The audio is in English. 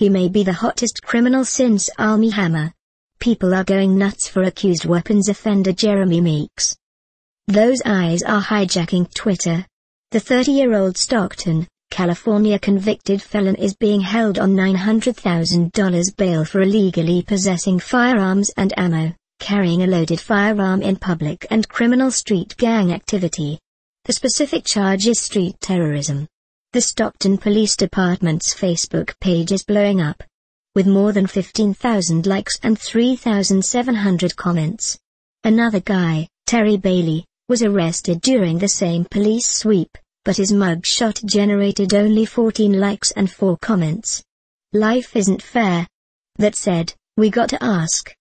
He may be the hottest criminal since Armie Hammer. People are going nuts for accused weapons offender Jeremy Meeks. Those eyes are hijacking Twitter. The 30-year-old Stockton, California convicted felon is being held on $900,000 bail for illegally possessing firearms and ammo, carrying a loaded firearm in public and criminal street gang activity. The specific charge is street terrorism. The Stockton Police Department's Facebook page is blowing up. With more than 15,000 likes and 3,700 comments. Another guy, Terry Bailey, was arrested during the same police sweep, but his mugshot generated only 14 likes and 4 comments. Life isn't fair. That said, we got to ask,